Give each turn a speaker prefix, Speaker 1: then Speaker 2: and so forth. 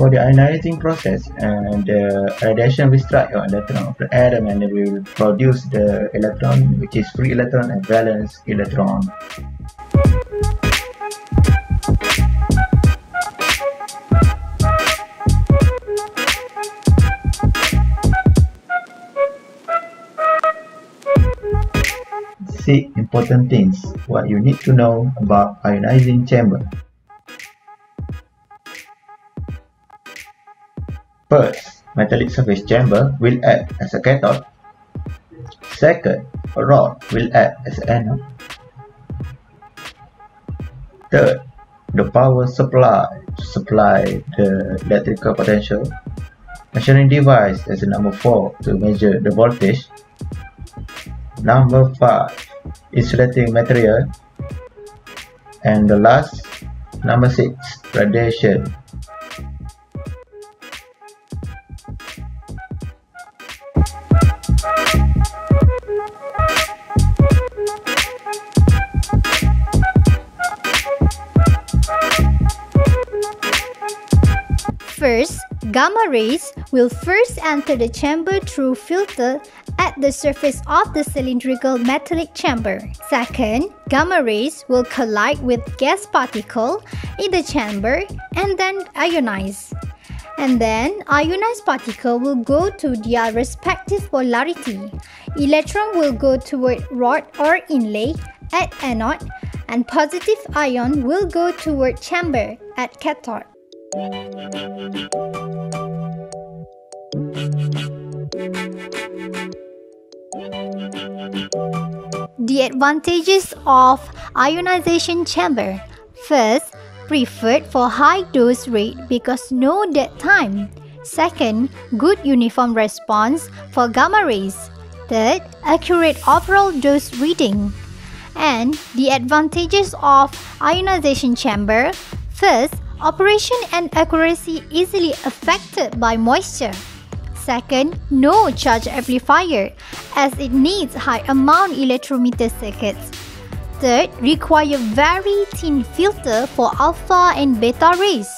Speaker 1: For the ionizing process, and the radiation will strike on electron of the atom and it will produce the electron which is free electron and valence electron. Six important things what you need to know about ionizing chamber. First, metallic surface chamber will act as a cathode. Second, a rod will act as an anode. Third, the power supply to supply the electrical potential. Measuring device as number 4 to measure the voltage. Number 5. Insulating material. And the last, number 6. Radiation.
Speaker 2: First, gamma rays will first enter the chamber through filter at the surface of the cylindrical metallic chamber. Second, gamma rays will collide with gas particle in the chamber and then ionize. And then ionized particle will go to their respective polarity. Electron will go toward rod or inlay at anode and positive ion will go toward chamber at cathode. The advantages of ionization chamber. First, preferred for high dose rate because no dead time. Second, good uniform response for gamma rays. Third, accurate overall dose reading. And the advantages of ionization chamber. First, Operation and accuracy easily affected by moisture. Second, no charge amplifier as it needs high amount electrometer circuits. Third, require very thin filter for alpha and beta rays.